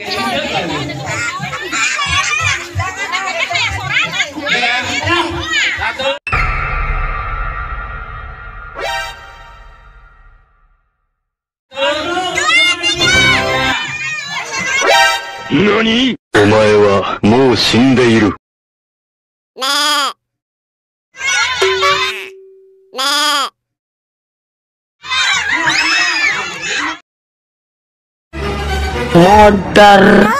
「何？お前はもう死んでいる。Murder.